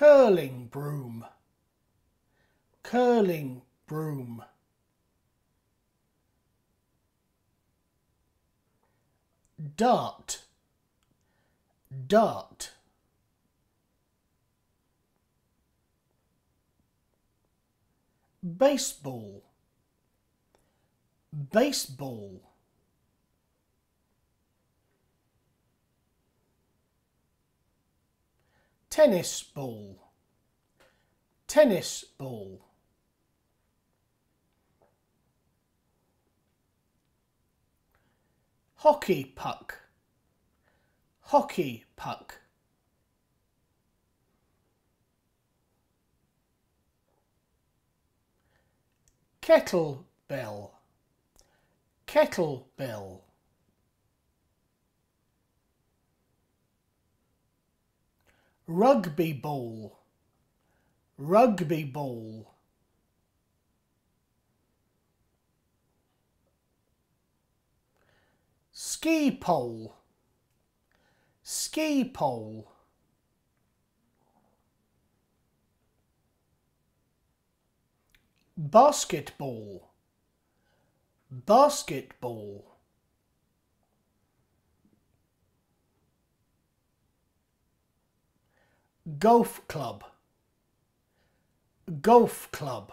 curling broom, curling broom. Dart, dart. Baseball, baseball. Tennis ball, tennis ball. Hockey puck, hockey puck. Kettle bell, kettle bell. Rugby ball, rugby ball. Ski pole, ski pole. Basketball, basketball. Golf club golf club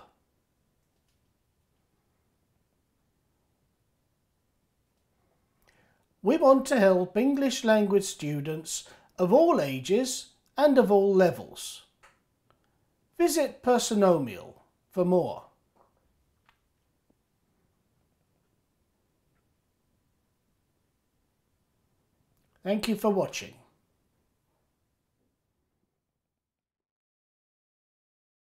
We want to help English language students of all ages and of all levels. Visit Personomial for more. Thank you for watching.